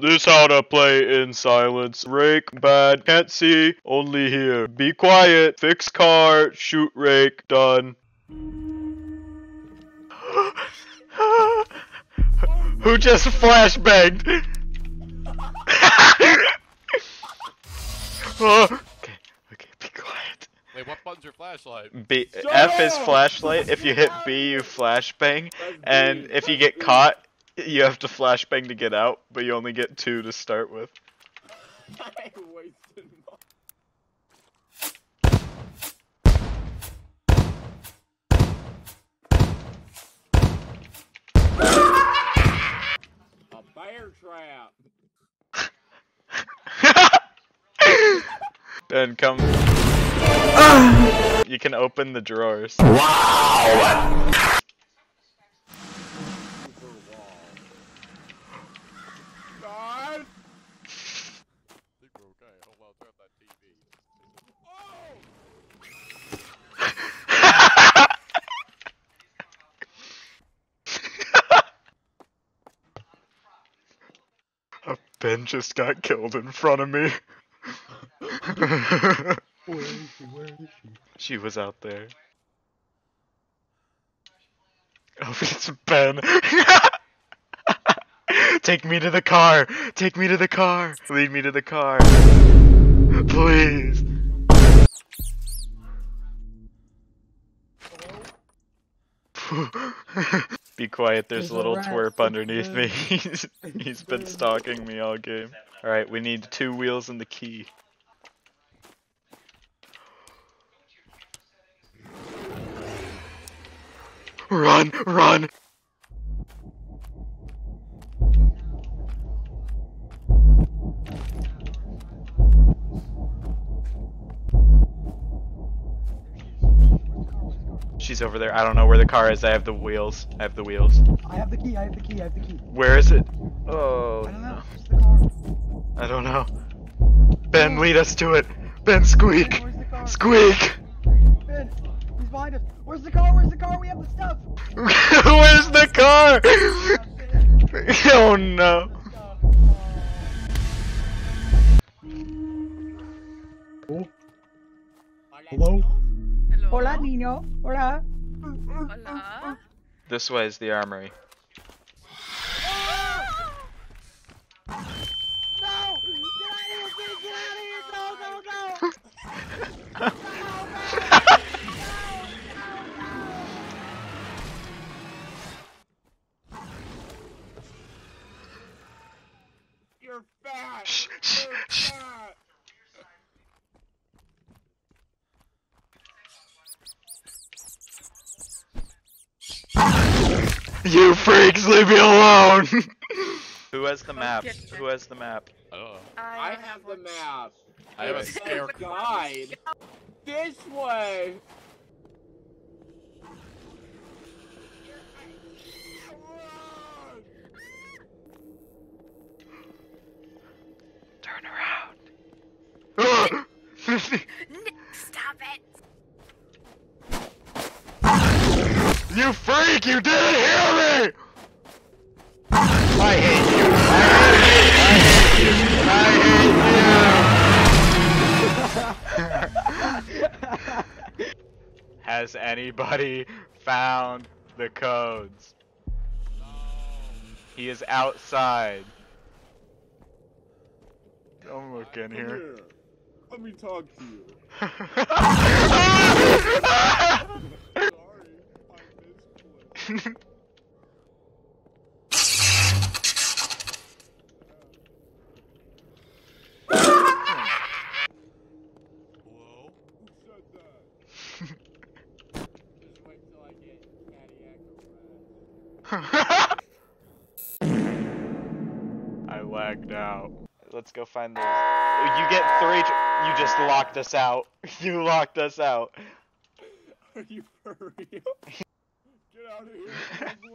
Gotta play in silence. Rake, bad, can't see, only hear. Be quiet, fix car, shoot rake, done. Who just flashbanged? oh, okay, okay, be quiet. Wait, what button's your flashlight? B Shut F is flashlight. If you hit B, you flashbang, and if you get caught, you have to flashbang to get out. But you only get two to start with. I wasted A bear trap. then come. you can open the drawers. Super wall. God. I think we're okay. Hold on, turn up that TV. Oh! Ben just got killed in front of me. Where is she? Where is she? she was out there. Oh, it's Ben. Take me to the car. Take me to the car. Lead me to the car. Please. Be quiet, there's, There's a a little rat. twerp underneath me. He's, he's been stalking me all game. Alright, we need two wheels and the key. Run, run! She's over there. I don't know where the car is. I have the wheels. I have the wheels. I have the key. I have the key. I have the key. Where is it? Oh, I don't know. no. Where's the car? I don't know. Ben, lead us to it. Ben, squeak. Ben, where's the car? Squeak. Ben, he's behind us. Where's the car? Where's the car? We have the stuff. Where's the car? Oh no. Oh. Hello? Hello. Hola, niño. Hola. Hola. This way is the armory. No! Get out of here, Ben! Get out of here! Go, go, go! No, no, You're fat. Shh, shh, You're shh. fat. You freaks, leave me alone. Who has the map? Who has the map? I. I have the map. I have a It's scare a guide. This way. Turn around. Stop it. you freak! You didn't hear me! I hate you. I hate you. I hate you. Has anybody found the codes? He is outside. Don't look in here. Let me talk to you. Oh, Sorry, I misplaced. Hello? Who said that? Just wait till I get Caddy I lagged out. Let's go find those. You get three. tr- You just locked us out. You locked us out. Are you for real? Out of here.